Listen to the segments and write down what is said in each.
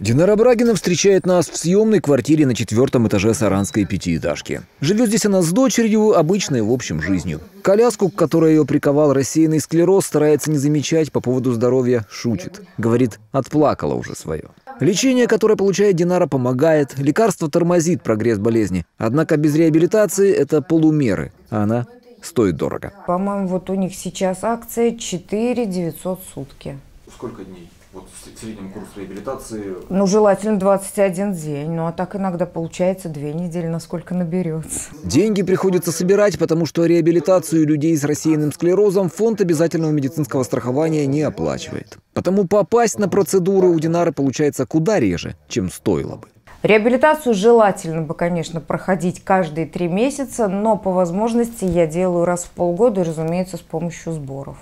Динара Брагина встречает нас в съемной квартире на четвертом этаже саранской пятиэтажки. Живет здесь она с дочерью, обычной в общем жизнью. Коляску, к которой ее приковал рассеянный склероз, старается не замечать по поводу здоровья, шутит. Говорит, отплакала уже свое. Лечение, которое получает Динара, помогает. Лекарство тормозит прогресс болезни. Однако без реабилитации это полумеры, а она стоит дорого. По-моему, вот у них сейчас акция 4 900 сутки. Сколько дней? Вот в среднем курс реабилитации. Ну, желательно 21 день. Ну, а так иногда получается две недели, насколько наберется. Деньги приходится собирать, потому что реабилитацию людей с рассеянным склерозом фонд обязательного медицинского страхования не оплачивает. Потому попасть на процедуры у Динары получается куда реже, чем стоило бы. Реабилитацию желательно бы, конечно, проходить каждые три месяца, но по возможности я делаю раз в полгода, и, разумеется, с помощью сборов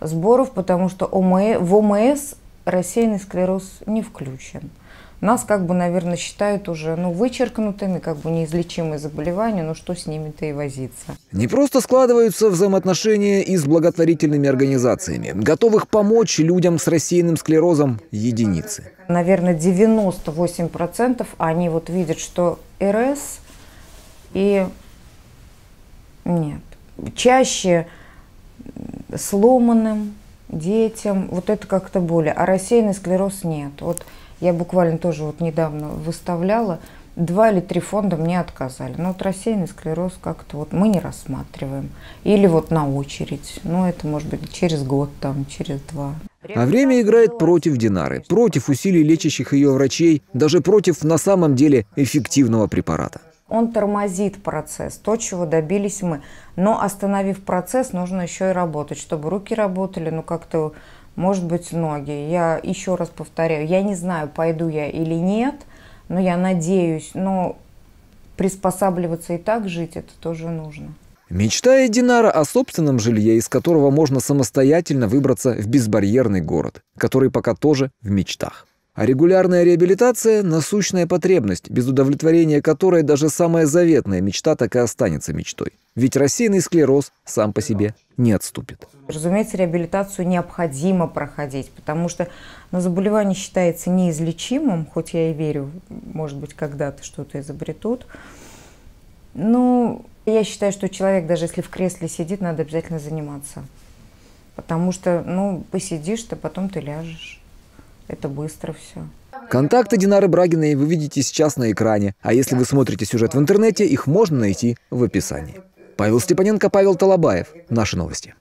сборов, потому что в ОМС рассеянный склероз не включен. Нас, как бы, наверное, считают уже ну, вычеркнутыми, как бы неизлечимые заболевания, но что с ними-то и возиться. Не просто складываются взаимоотношения и с благотворительными организациями. Готовых помочь людям с рассеянным склерозом единицы. Наверное, 98% они вот видят, что РС и нет. Чаще сломанным детям, вот это как-то более. А рассеянный склероз нет. Вот я буквально тоже вот недавно выставляла, два или три фонда мне отказали. Но вот рассеянный склероз как-то вот мы не рассматриваем. Или вот на очередь. Ну, это может быть через год, там, через два. А время играет против Динары, против усилий лечащих ее врачей, даже против на самом деле эффективного препарата. Он тормозит процесс, то, чего добились мы. Но остановив процесс, нужно еще и работать, чтобы руки работали, ну как-то, может быть, ноги. Я еще раз повторяю, я не знаю, пойду я или нет, но я надеюсь, но приспосабливаться и так жить, это тоже нужно. Мечтает Динара о собственном жилье, из которого можно самостоятельно выбраться в безбарьерный город, который пока тоже в мечтах. А регулярная реабилитация – насущная потребность, без удовлетворения которой даже самая заветная мечта так и останется мечтой. Ведь рассеянный склероз сам по себе не отступит. Разумеется, реабилитацию необходимо проходить, потому что ну, заболевание считается неизлечимым, хоть я и верю, может быть, когда-то что-то изобретут. Ну, я считаю, что человек, даже если в кресле сидит, надо обязательно заниматься. Потому что, ну, посидишь ты, потом ты ляжешь. Это быстро все. Контакты Динары Брагиной вы видите сейчас на экране, а если вы смотрите сюжет в интернете, их можно найти в описании. Павел Степаненко, Павел Талабаев. Наши новости.